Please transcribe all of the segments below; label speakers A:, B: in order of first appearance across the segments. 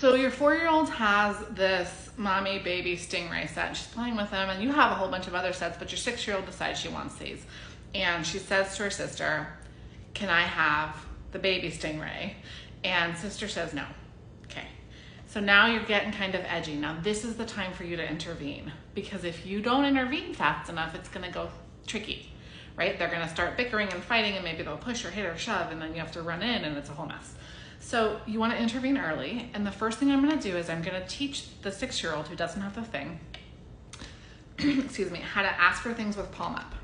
A: So your four-year-old has this mommy baby stingray set. And she's playing with them, and you have a whole bunch of other sets. But your six-year-old decides she wants these, and she says to her sister, "Can I have the baby stingray?" And sister says no. Okay. So now you're getting kind of edgy. Now this is the time for you to intervene because if you don't intervene fast enough, it's going to go tricky. Right? They're going to start bickering and fighting and maybe they'll push or hit or shove and then you have to run in and it's a whole mess. So you want to intervene early. And the first thing I'm going to do is I'm going to teach the six year old who doesn't have the thing, excuse me, how to ask for things with palm up.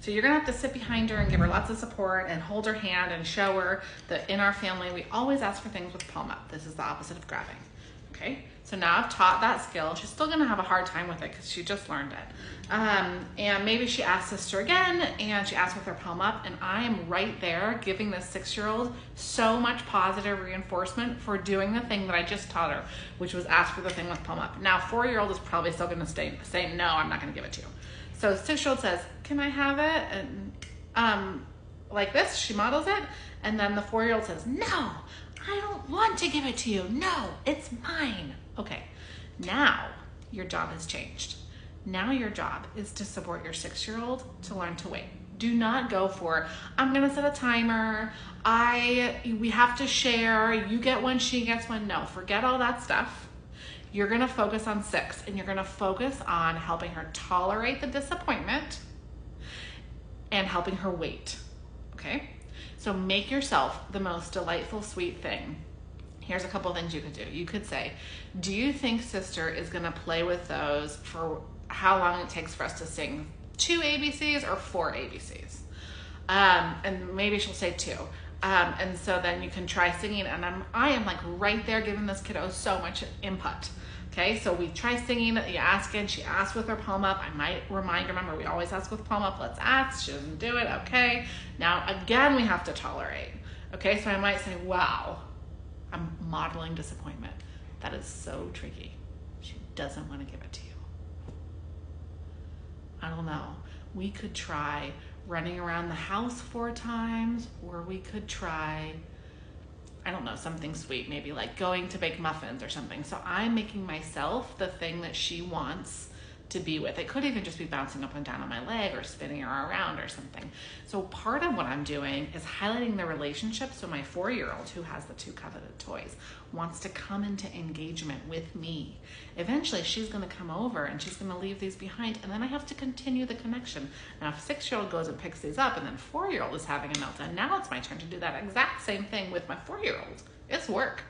A: So you're gonna have to sit behind her and give her lots of support and hold her hand and show her that in our family we always ask for things with palm up. This is the opposite of grabbing. Okay, so now I've taught that skill. She's still gonna have a hard time with it because she just learned it. Um, and maybe she asks sister again and she asks with her palm up and I am right there giving this six-year-old so much positive reinforcement for doing the thing that I just taught her, which was ask for the thing with palm up. Now four-year-old is probably still gonna stay, say, no, I'm not gonna give it to you. So six-year-old says, can I have it? And um, like this, she models it. And then the four-year-old says, no, to give it to you. No, it's mine. Okay, now your job has changed. Now your job is to support your six-year-old to learn to wait. Do not go for, I'm gonna set a timer, I, we have to share, you get one, she gets one. No, forget all that stuff. You're gonna focus on six and you're gonna focus on helping her tolerate the disappointment and helping her wait, okay? So make yourself the most delightful, sweet thing. Here's a couple things you could do. You could say, Do you think sister is gonna play with those for how long it takes for us to sing two ABCs or four ABCs? Um, and maybe she'll say two. Um, and so then you can try singing, and I'm I am like right there giving this kiddo so much input. Okay, so we try singing, you ask it, she asks with her palm up. I might remind, remember, we always ask with palm up, let's ask. She doesn't do it, okay. Now, again, we have to tolerate. Okay, so I might say, wow, I'm modeling disappointment. That is so tricky. She doesn't want to give it to you. I don't know. We could try running around the house four times, or we could try I don't know, something sweet, maybe like going to bake muffins or something. So I'm making myself the thing that she wants to be with. It could even just be bouncing up and down on my leg or spinning her around or something. So part of what I'm doing is highlighting the relationship. So my four year old who has the two coveted toys wants to come into engagement with me. Eventually she's gonna come over and she's gonna leave these behind and then I have to continue the connection. Now if six year old goes and picks these up and then four year old is having a meltdown, now it's my turn to do that exact same thing with my four year old. It's work.